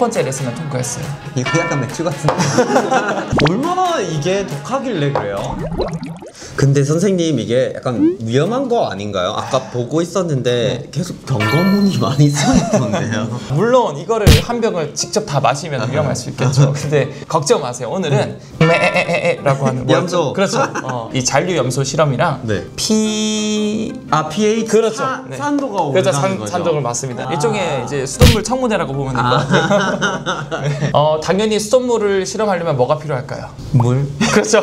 번째 레슨을 통과했어요. 이거 약간 맥주 같은데. 얼마나 이게 독하길래 그래요? 근데 선생님 이게 약간 위험한 거 아닌가요? 아까 보고 있었는데 계속 경고문이 많이 써 있던데요. 물론 이거를 한 병을 직접 다 마시면 위험할 수 있겠죠. 근데 걱정 마세요. 오늘은 메에에에라고 하는 뭐- 염소. 그렇죠. 어, 이 잔류 염소 실험이랑 네. 피 아 pH 그렇죠. 사- 네. 산도가 오르는 그래서 산, 거죠. 산독을 맞습니다. 아. 일종의 이제 수돗물 청문회라고 보면 될 것 같아요. 네. 어, 당연히 수돗물을 실험하려면 뭐가 필요할까요? 물. 그렇죠.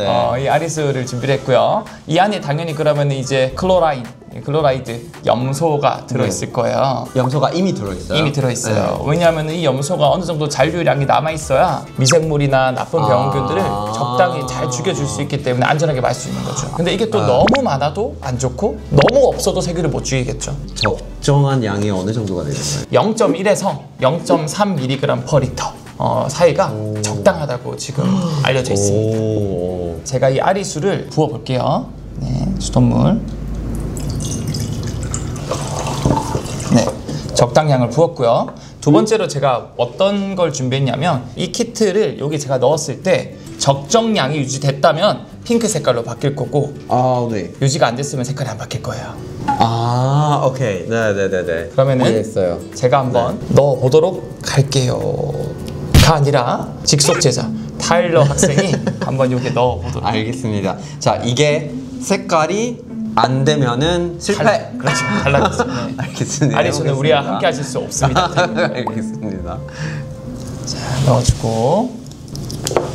네. 어, 이 아리수를 준비를 했고요. 이 안에 당연히 그러면 이제 chloride, chloride 염소가 들어있을 거예요. 염소가 이미 들어있어요. 이미 들어있어요. 네. 왜냐하면 이 염소가 어느 정도 잔류량이 남아 있어야 미생물이나 나쁜 아. 병원균들을 적당히 잘 죽여줄 수 있기 때문에 안전하게 마실 수 있는 거죠. 근데 이게 또 아. 너무 많아도 안 좋고 너무 없어도 세균을 못 죽이겠죠. 적정한 양이 어느 정도가 되나요? 0.1에서 0.3mg per 리터 어, 사이가 적당하다고 지금 알려져 있습니다. 오. 제가 이 아리수를 부어 볼게요. 네, 수돗물. 네, 적당량을 부었고요. 두 번째로 제가 어떤 걸 준비했냐면 이 키트를 여기 제가 넣었을 때 적정량이 유지됐다면 핑크 색깔로 바뀔 거고 아 네. 유지가 안 됐으면 색깔이 안 바뀔 거예요. 아 오케이. 네 네 네 네. 그러면은 이해했어요. 제가 한번 넣어 보도록 할게요.가 아니라 직속 제자 타일러 학생이 한번 여기 넣어 보도록. 알겠습니다. 자 이게 색깔이 안 되면은 실패. 탈- 그렇죠. 탈락했습니다. 네. 알겠습니다. 아리수는 우리와 함께 하실 수 없습니다. 알겠습니다. 자, 넣어주고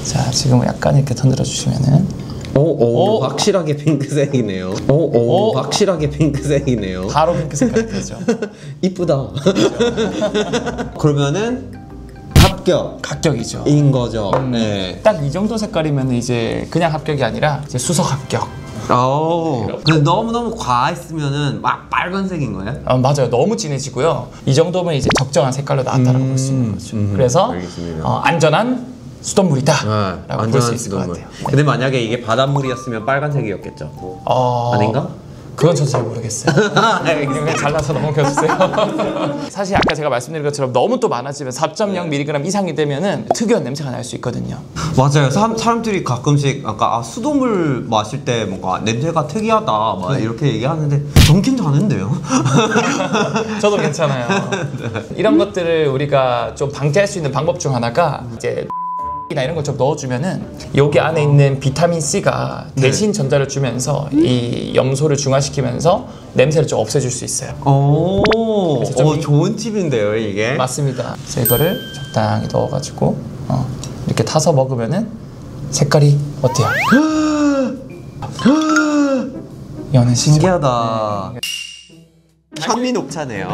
자 지금 약간 이렇게 흔들어 주시면은 오오 오. 확실하게 핑크색이네요. 오 오 오. 확실하게 핑크색이네요. 바로 핑크 색깔이 되죠. 이쁘다. 그러면은 합격인 합격이죠. 거죠. 네. 딱 이 정도 색깔이면 이제 그냥 합격이 아니라 이제 수석 합격. 오. 근데 너무 너무 과했으면은 막 빨간색인 거예요? 아, 맞아요. 너무 진해지고요. 이 정도면 이제 적정한 색깔로 나왔다라고 볼 수 있는 거죠. 음, 그래서 알겠습니다. 어, 안전한 수돗물이다. 네, 라고 볼 수 있을 것 같아요. 근데 만약에 이게 바닷물이었으면 빨간색이었겠죠. 어, 아닌가? 그건 저도 잘 모르겠어요. 알겠습니다. 그냥 잘라서 넘겨주세요. 사실 아까 제가 말씀드린 것처럼 너무 또 많아지면 4.0mg 이상이 되면은 특유한 냄새가 날 수 있거든요. 맞아요. 사람, 사람들이 가끔씩 아까 아, 수돗물 마실 때 뭔가 냄새가 특이하다 막 이렇게 얘기하는데 전 괜찮은데요. 저도 괜찮아요. 이런 것들을 우리가 좀 방지할 수 있는 방법 중 하나가 이제 나 이런 걸 좀 넣어주면은 여기 안에 있는 비타민 C가 대신 전자를 주면서 이 염소를 중화시키면서 냄새를 좀 없애줄 수 있어요. 오, 그래서 좀 어, 이- 좋은 팁인데요 이게. 맞습니다. 그래서 이거를 적당히 넣어가지고 어, 이렇게 타서 먹으면은 색깔이 어때요? 연하시죠? 신기하다. 현미 녹차네요.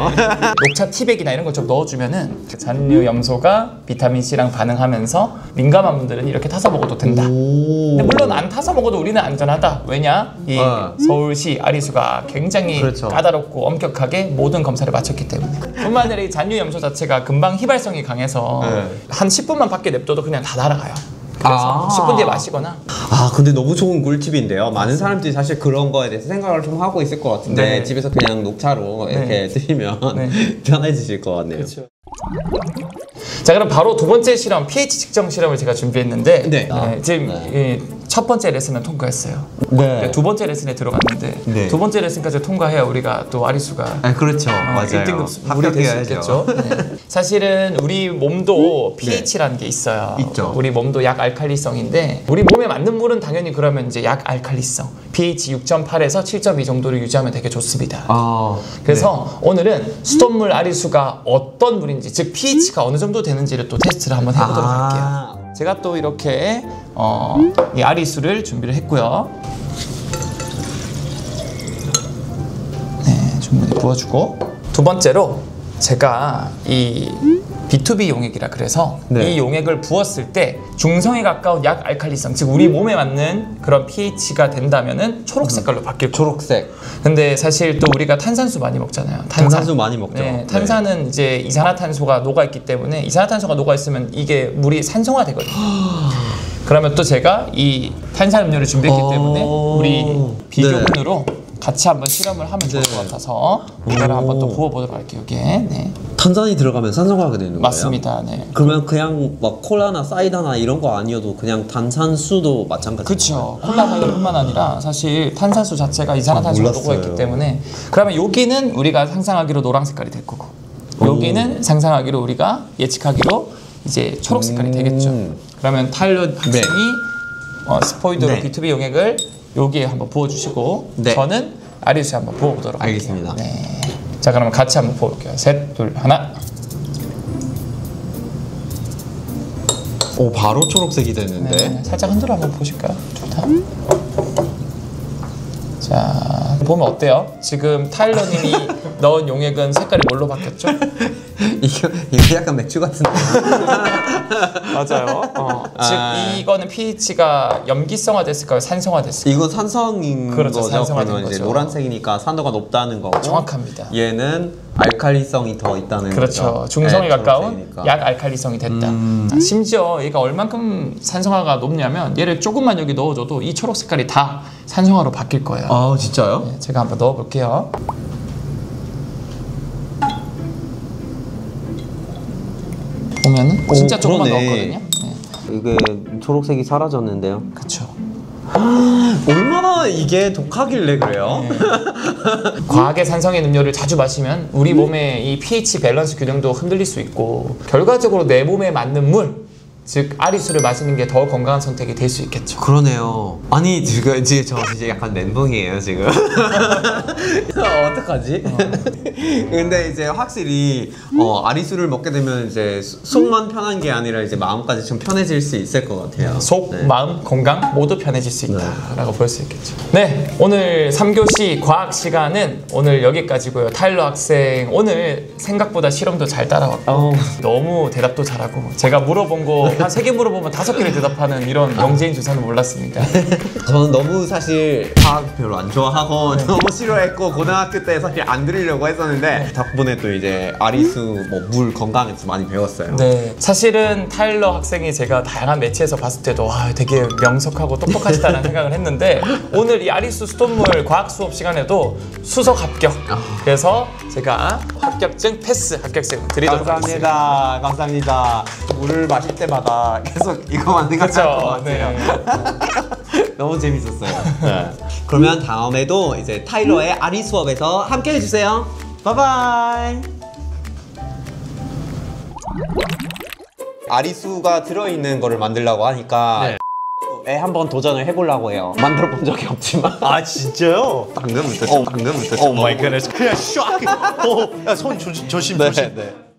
녹차 티백이나 이런 걸좀 넣어주면은 그 잔류 염소가 비타민 C랑 반응하면서 민감한 분들은 이렇게 타서 먹어도 된다. 오. 근데 물론 안 타서 먹어도 우리는 안전하다. 왜냐? 이 어. 서울시 아리수가 굉장히 그렇죠. 까다롭고 엄격하게 모든 검사를 마쳤기 때문에. 뿐만 아니라 이 잔류 염소 자체가 금방 휘발성이 강해서 네. 한 10분만 밖에 냅둬도 그냥 다 날아가요. 그래서 아. 10분 뒤에 마시거나 아 근데 너무 좋은 꿀팁인데요. 많은 사람들이 사실 그런 거에 대해서 생각을 좀 하고 있을 것 같은데 네. 집에서 그냥 녹차로 이렇게 드시면 네. 편해지실 것 같네요. 자 그럼 바로 두 번째 실험 pH 측정 실험을 제가 준비했는데 네. 지금 이 첫 번째 레슨은 통과했어요. 네. 두 번째 레슨에 들어갔는데 네. 두 번째 레슨까지 통과해야 우리가 또 아리수가 아 그렇죠. 어, 맞아요. 1등급 물이 될수 있겠죠. 네. 사실은 우리 몸도 pH라는 게 있어요. 네. 있죠. 우리 몸도 약 알칼리성인데 우리 몸에 맞는 물은 당연히 그러면 이제 약 알칼리성 pH 6.8에서 7.2 정도를 유지하면 되게 좋습니다. 아 그래서 오늘은 수돗물 아리수가 어떤 물인지 즉 pH가 어느 정도 되는지를 또 테스트를 한번 해보도록 할게요. 아. 제가 또 이렇게 어, 이 아리수를 준비를 했고요. 네, 충분히 부어주고 두 번째로 제가 이 B2B 용액이라 그래서 네. 이 용액을 부었을 때 중성에 가까운 약 알칼리성 즉 우리 몸에 맞는 그런 pH가 된다면은 초록 색깔로 바뀔 거예요. 초록색. 근데 사실 또 우리가 탄산수 많이 먹잖아요. 탄산. 탄산수 많이 먹죠. 네, 네. 탄산은 이제 이산화탄소가 녹아 있기 때문에 이산화탄소가 녹아 있으면 이게 물이 산성화 되거든요. 그러면 또 제가 이 탄산음료를 준비했기 오. 때문에 우리 비교분으로 같이 한번 실험을 하면 좋을 것 같아서 이거를 한번 또 부어보도록 할게요. 여기에. 네. 탄산이 들어가면 산성화가 되는 거예요? 맞습니다. 네. 그러면 그냥 막 콜라나 사이다나 이런 거 아니어도 그냥 탄산수도 마찬가지. 그렇죠. 콜라뿐만 아니라 사실 탄산수 자체가 이산화탄소가 몰랐어요. 녹아있기 때문에 그러면 여기는 우리가 상상하기로 노란 색깔이 될 거고 여기는 상상하기로 우리가 예측하기로 이제 초록 색깔이 되겠죠. 그러면 타일러 학생이 어, 스포이드로 네. B2B 용액을 여기에 한번 부어주시고 네. 저는 아리수에 한번 부어보도록 할게요. 알겠습니다. 네. 자 그러면 같이 한번 부어볼게요. 셋, 둘, 하나. 오 바로 초록색이 됐는데. 네, 살짝 흔들어 한번 보실까요? 좋다. 자, 보면 어때요? 지금 타일러님이 넣은 용액은 색깔이 뭘로 바뀌었죠? 이게 이게 약간 맥주 같은데. 맞아요. 어, 아. 즉 이거는 pH가 염기성화 됐을까요? 산성화 됐을까요? 이건 산성인 그렇죠, 거죠. 산성화된 그러면 이제 거죠. 노란색이니까 산도가 높다는 거고. 정확합니다. 얘는 알칼리성이 더 있다는 그렇죠. 거죠. 중성에 네, 가까운 초록색이니까. 약 알칼리성이 됐다. 아, 심지어 얘가 얼만큼 산성화가 높냐면 얘를 조금만 여기 넣어줘도 이 초록 색깔이 다 산성화로 바뀔 거예요. 아 진짜요? 네, 제가 한번 넣어볼게요. 보면은 오, 진짜 조금만. 넣었거든요. 네, 이게 초록색이 사라졌는데요. 그렇죠. 얼마나 이게 독하길래 그래요? 과하게 산성인 음료를 자주 마시면 우리 몸의 이 pH 밸런스 균형도 흔들릴 수 있고 결과적으로 내 몸에 맞는 물, 즉 아리수를 마시는 게 더 건강한 선택이 될 수 있겠죠. 그러네요. 아니 지금 지금 저 이제 약간 멘붕이에요 지금. 어떡하지? 근데 이제 확실히 어, 아리수를 먹게 되면 이제 수- 속만 편한 게 아니라 이제 마음까지 좀 편해질 수 있을 것 같아요. 속, 네. 마음, 건강 모두 편해질 수 있다라고 볼수 있겠죠. 네, 오늘 3교시 과학 시간은 오늘 여기까지고요. 타일러 학생 오늘 생각보다 실험도 잘 따라왔고 어. 너무 대답도 잘하고 제가 물어본 거한 세 개 물어보면 다섯 개를 대답하는 이런 영재인 주사는 몰랐습니다. 저는 너무 사실 과학 별로 안 좋아하고 너무 싫어했고 고등학교 때 사실 안 들으려고 했었는데 덕분에 또 이제 아리수 뭐 물 건강에 서 많이 배웠어요. 네, 사실은 타일러 학생이 제가 다양한 매체에서 봤을 때도 와 되게 명석하고 똑똑하시다는 생각을 했는데 오늘 이 아리수 수돗물 과학 수업 시간에도 수석 합격. 그래서 제가 합격증 패스 합격증 드리도록 하겠습니다. 감사합니다. 감사합니다. 물을 마실 때마다 계속 이거만 생각할 것 그렇죠. 네. 같아요. 너무 재밌었어요. 그러면 다음에도 이제 타일러의 아리수UP에서 함께 해주세요. 바이바이. 아리수가 들어있는 거를 만들려고 하니까 에 한번 도전을 해보려고 해요. 만들어 본 적이 없지만. 아 진짜요? 당근부터 당근부터. Oh my god 그냥 샥! 어, 야손 조심 조심 네, 네.